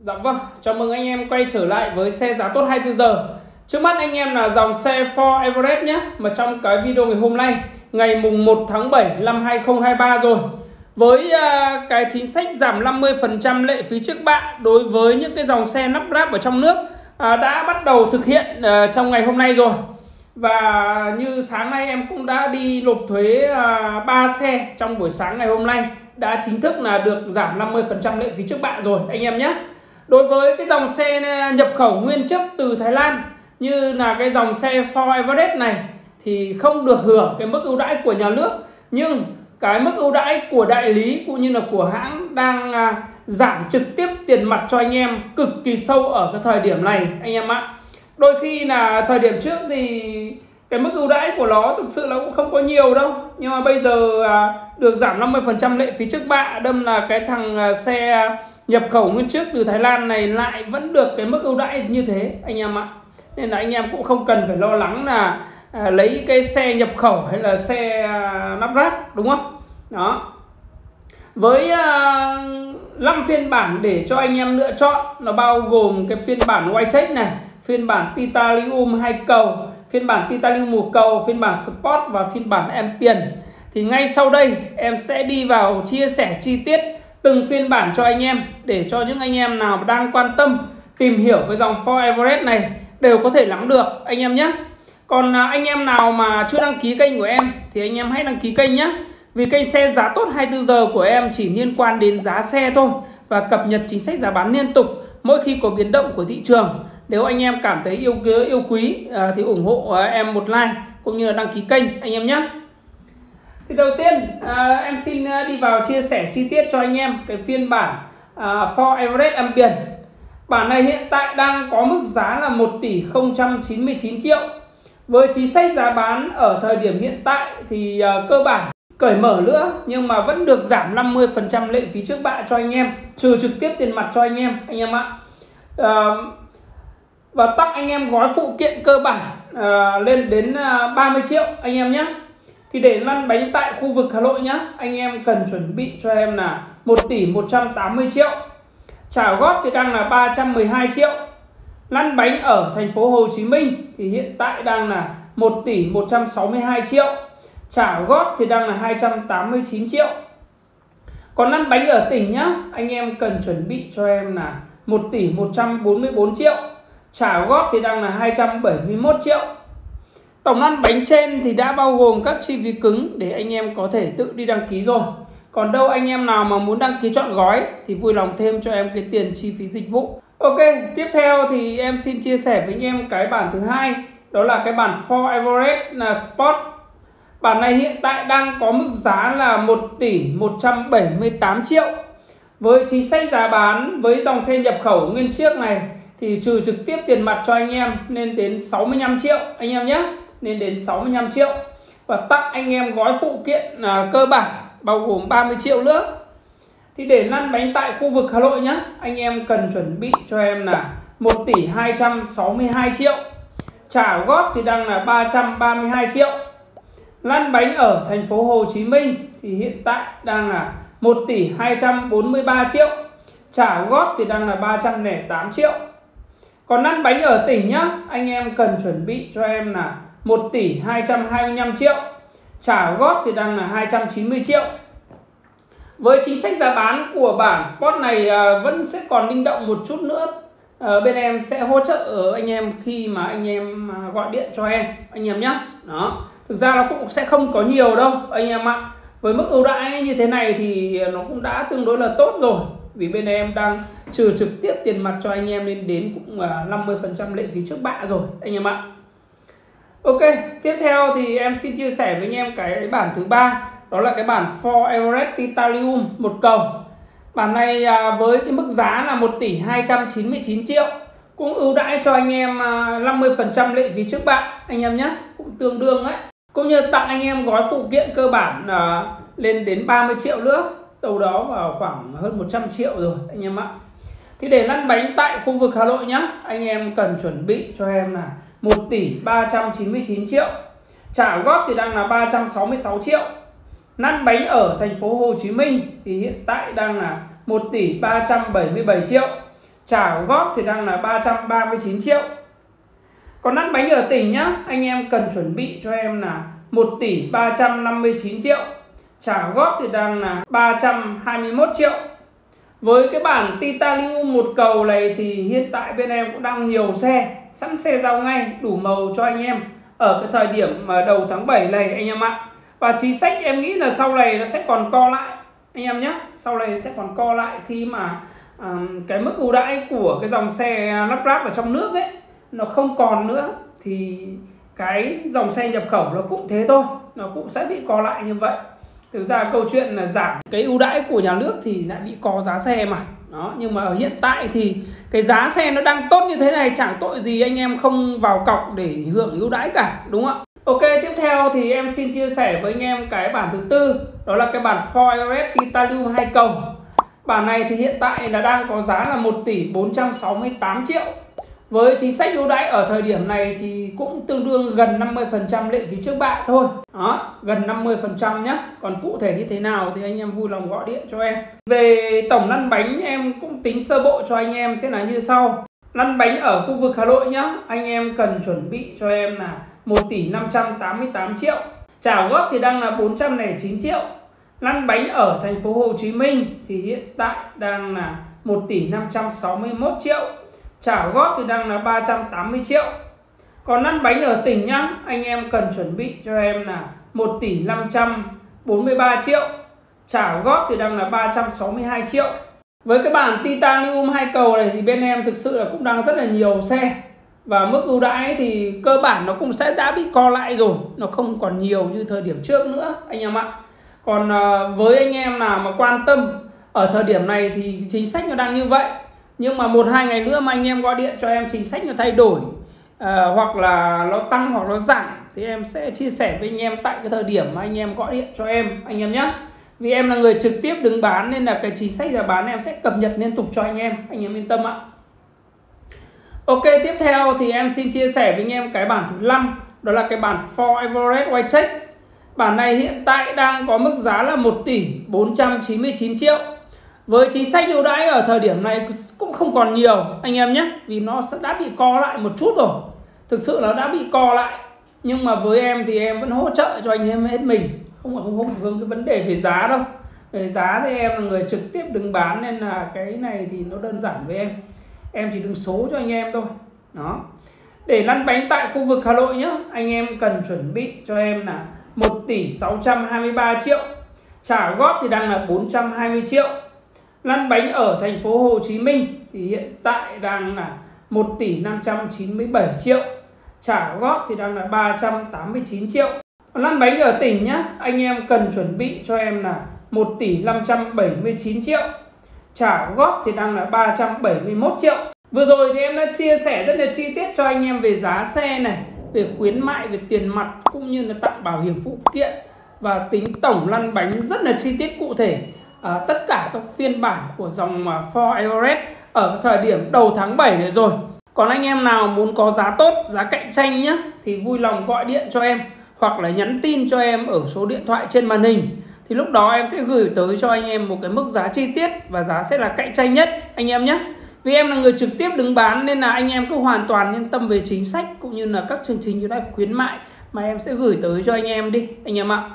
Dạ vâng, chào mừng anh em quay trở lại với xe giá tốt 24 giờ. Trước mắt anh em là dòng xe Ford Everest nhé, mà trong cái video ngày hôm nay, ngày mùng 1 tháng 7 năm 2023 rồi. Với uh, cái chính sách giảm 50% lệ phí trước bạ đối với những cái dòng xe lắp ráp ở trong nước uh, đã bắt đầu thực hiện uh, trong ngày hôm nay rồi. Và như sáng nay em cũng đã đi nộp thuế uh, 3 xe trong buổi sáng ngày hôm nay đã chính thức là được giảm 50% lệ phí trước bạ rồi anh em nhé đối với cái dòng xe ờ, nhập khẩu nguyên chiếc từ Thái Lan như là cái dòng xe Ford Everest này thì không được hưởng cái mức ưu đãi của nhà nước. Nhưng cái mức ưu đãi của đại lý cũng như là của hãng đang à, giảm trực tiếp tiền mặt cho anh em cực kỳ sâu ở cái thời điểm này anh em ạ. Đôi khi là thời điểm trước thì cái mức ưu đãi của nó thực sự là cũng không có nhiều đâu. Nhưng mà bây giờ à, được giảm 50% lệ phí trước bạ đâm là cái thằng à, xe nhập khẩu nguyên chiếc từ Thái Lan này lại vẫn được cái mức ưu đãi như thế anh em ạ. Nên là anh em cũng không cần phải lo lắng là à, lấy cái xe nhập khẩu hay là xe à, lắp ráp đúng không? Đó. Với à, 5 phiên bản để cho anh em lựa chọn nó bao gồm cái phiên bản white check này phiên bản titanium hai cầu phiên bản titanium một cầu phiên bản sport và phiên bản em tiền thì ngay sau đây em sẽ đi vào chia sẻ chi tiết từng phiên bản cho anh em để cho những anh em nào đang quan tâm tìm hiểu cái dòng Ford Everest này đều có thể nắm được, anh em nhé. Còn à, anh em nào mà chưa đăng ký kênh của em thì anh em hãy đăng ký kênh nhé. Vì kênh xe giá tốt 24 giờ của em chỉ liên quan đến giá xe thôi và cập nhật chính sách giá bán liên tục mỗi khi có biến động của thị trường. Nếu anh em cảm thấy yêu yêu quý à, thì ủng hộ à, em một like cũng như là đăng ký kênh, anh em nhé thì đầu tiên à, em xin à, đi vào chia sẻ chi tiết cho anh em cái phiên bản à, Ford Everest Ambient. Bản này hiện tại đang có mức giá là 1 tỷ 099 triệu. Với chính sách giá bán ở thời điểm hiện tại thì uh, cơ bản cởi mở nữa nhưng mà vẫn được giảm 50% lệ phí trước bạ cho anh em trừ trực tiếp tiền mặt cho anh em anh em ạ. Uh, và tặng anh em gói phụ kiện cơ bản uh, lên đến uh, 30 triệu anh em nhé thì để lăn bánh tại khu vực Hà Nội nhá, anh em cần chuẩn bị cho em là 1 tỷ 180 triệu. Trả góp thì đang là 312 triệu. Lăn bánh ở thành phố Hồ Chí Minh thì hiện tại đang là 1 tỷ 162 triệu. Trả góp thì đang là 289 triệu. Còn lăn bánh ở tỉnh nhá, anh em cần chuẩn bị cho em là 1 tỷ 144 triệu. Trả góp thì đang là 271 triệu. Tổng ăn bánh trên thì đã bao gồm các chi phí cứng để anh em có thể tự đi đăng ký rồi. Còn đâu anh em nào mà muốn đăng ký chọn gói thì vui lòng thêm cho em cái tiền chi phí dịch vụ. Ok, tiếp theo thì em xin chia sẻ với anh em cái bản thứ hai, đó là cái bản Ford Everest là Sport. Bản này hiện tại đang có mức giá là 1 tỷ 178 triệu. Với chính sách giá bán với dòng xe nhập khẩu nguyên chiếc này thì trừ trực tiếp tiền mặt cho anh em lên đến 65 triệu anh em nhé lên đến 65 triệu. Và tặng anh em gói phụ kiện à, cơ bản bao gồm 30 triệu nữa. Thì để lăn bánh tại khu vực Hà Nội nhá anh em cần chuẩn bị cho em là 1 tỷ 262 triệu. Trả góp thì đang là 332 triệu. Lăn bánh ở thành phố Hồ Chí Minh thì hiện tại đang là 1 tỷ 243 triệu. Trả góp thì đang là 308 triệu. Còn lăn bánh ở tỉnh nhá anh em cần chuẩn bị cho em là 1 tỷ 225 triệu. Trả góp thì đang là 290 triệu. Với chính sách giá bán của bản Sport này à, vẫn sẽ còn linh động một chút nữa. À, bên em sẽ hỗ trợ anh em khi mà anh em à, gọi điện cho em anh em nhé đó. Thực ra nó cũng sẽ không có nhiều đâu anh em ạ. Với mức ưu đãi như thế này thì nó cũng đã tương đối là tốt rồi. Vì bên em đang trừ trực tiếp tiền mặt cho anh em lên đến cũng à, 50% lệ phí trước bạ rồi anh em ạ. Ok, tiếp theo thì em xin chia sẻ với anh em cái bản thứ ba đó là cái bản For Everest Titanium một cầu. Bản này à, với cái mức giá là 1 tỷ 299 triệu cũng ưu đãi cho anh em à, 50% lệ phí trước bạ anh em nhé, cũng tương đương đấy. Cũng như tặng anh em gói phụ kiện cơ bản à, lên đến 30 triệu nữa, đâu đó vào khoảng hơn 100 triệu rồi anh em ạ. Thì để lăn bánh tại khu vực Hà Nội nhá, anh em cần chuẩn bị cho em là 1 tỷ 399 triệu. Trả góp thì đang là 366 triệu. Lăn bánh ở thành phố Hồ Chí Minh thì hiện tại đang là 1 tỷ 377 triệu. Trả góp thì đang là 339 triệu. Còn lăn bánh ở tỉnh nhá, anh em cần chuẩn bị cho em là 1 tỷ 359 triệu. Trả góp thì đang là 321 triệu. Với cái bản titanium một cầu này thì hiện tại bên em cũng đang nhiều xe sẵn xe giao ngay đủ màu cho anh em. Ở cái thời điểm mà đầu tháng 7 này anh em ạ. Và chính sách em nghĩ là sau này nó sẽ còn co lại anh em nhé. Sau này sẽ còn co lại khi mà um, cái mức ưu đãi của cái dòng xe lắp ráp ở trong nước ấy nó không còn nữa thì cái dòng xe nhập khẩu nó cũng thế thôi. Nó cũng sẽ bị co lại như vậy thực ra câu chuyện là giảm cái ưu đãi của nhà nước thì lại bị co giá xe mà. Đó, nhưng mà ở hiện tại thì cái giá xe nó đang tốt như thế này chẳng tội gì anh em không vào cọc để hưởng ưu đãi cả, đúng không ạ? Ok, tiếp theo thì em xin chia sẻ với anh em cái bản thứ tư, đó là cái bản Ford Everest Titanium 2 cầu. Bản này thì hiện tại là đang có giá là 1 tỷ 468 triệu với chính sách ưu đãi ở thời điểm này thì cũng tương đương gần 50% lệ phí trước bạ thôi. Đó, gần 50% nhé còn cụ thể như thế nào thì anh em vui lòng gọi điện cho em. Về tổng lăn bánh, em cũng tính sơ bộ cho anh em sẽ là như sau. Lăn bánh ở khu vực Hà Nội nhá. Anh em cần chuẩn bị cho em là 1 tỷ 588 triệu. Trả góp thì đang là 409 triệu. Lăn bánh ở thành phố Hồ Chí Minh thì hiện tại đang là 1 tỷ 561 triệu trả góp thì đang là 380 triệu. Còn lăn bánh ở tỉnh nhá, anh em cần chuẩn bị cho em là 1 tỷ 543 triệu. Trả góp thì đang là 362 triệu. Với cái bản titanium hai cầu này thì bên em thực sự là cũng đang rất là nhiều xe. Và mức ưu đãi thì cơ bản nó cũng sẽ đã bị co lại rồi. Nó không còn nhiều như thời điểm trước nữa, anh em ạ. Còn ờ, với anh em nào mà quan tâm ở thời điểm này thì chính sách nó đang như vậy nhưng mà một hai ngày nữa mà anh em gọi điện cho em chính sách nó thay đổi à, hoặc là nó tăng hoặc nó giảm thì em sẽ chia sẻ với anh em tại cái thời điểm mà anh em gọi điện cho em anh em nhé vì em là người trực tiếp đứng bán nên là cái chính sách giá bán em sẽ cập nhật liên tục cho anh em anh em yên tâm ạ. Ok tiếp theo thì em xin chia sẻ với anh em cái bản thứ năm đó là cái bản for Everest White Check. Bản này hiện tại đang có mức giá là 1 tỷ 499 triệu với chính sách ưu đãi ở thời điểm này cũng không còn nhiều, anh em nhé, vì nó đã bị co lại một chút rồi. Thực sự là đã bị co lại, nhưng mà với em thì em vẫn hỗ trợ cho anh em hết mình. Không không không hướng cái vấn đề về giá đâu. Về giá thì em là người trực tiếp đứng bán nên là cái này thì nó đơn giản với em. Em chỉ đứng số cho anh em thôi. Đó. Để lăn bánh tại khu vực Hà Nội nhé anh em cần chuẩn bị cho em là 1 tỷ 623 triệu. Trả góp thì đang là 420 triệu lăn bánh ở thành phố Hồ Chí Minh thì hiện tại đang là 1 tỷ 597 triệu. Trả góp thì đang là 389 triệu. Lăn bánh ở tỉnh nhá, anh em cần chuẩn bị cho em là 1 tỷ 579 triệu. Trả góp thì đang là 371 triệu. Vừa rồi thì em đã chia sẻ rất là chi tiết cho anh em về giá xe này, về khuyến mại, về tiền mặt cũng như là tặng bảo hiểm phụ kiện. Và tính tổng lăn bánh rất là chi tiết cụ thể à, tất cả các phiên bản của dòng ờ, Ford Everest ở thời điểm đầu tháng 7 này rồi. Còn anh em nào muốn có giá tốt giá cạnh tranh nhé thì vui lòng gọi điện cho em hoặc là nhắn tin cho em ở số điện thoại trên màn hình. Thì lúc đó em sẽ gửi tới cho anh em một cái mức giá chi tiết và giá sẽ là cạnh tranh nhất anh em nhé vì em là người trực tiếp đứng bán nên là anh em cứ hoàn toàn yên tâm về chính sách cũng như là các chương trình ưu đãi khuyến mại mà em sẽ gửi tới cho anh em đi anh em ạ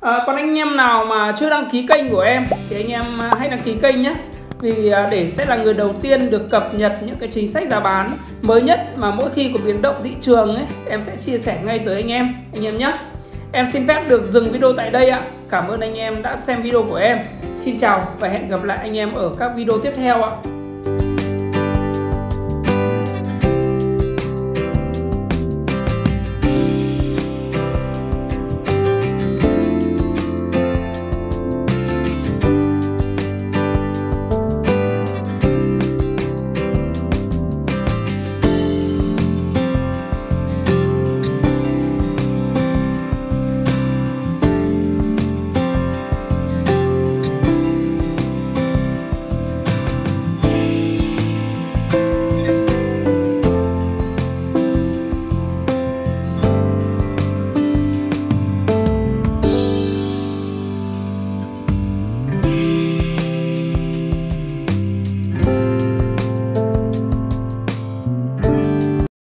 à, còn anh em nào mà chưa đăng ký kênh của em thì anh em à, hãy đăng ký kênh nhé. Vì à, để sẽ là người đầu tiên được cập nhật những cái chính sách giá bán mới nhất mà mỗi khi có biến động thị trường ấy em sẽ chia sẻ ngay tới anh em anh em nhé. Em xin phép được dừng video tại đây ạ. Cảm ơn anh em đã xem video của em. Xin chào và hẹn gặp lại anh em ở các video tiếp theo ạ.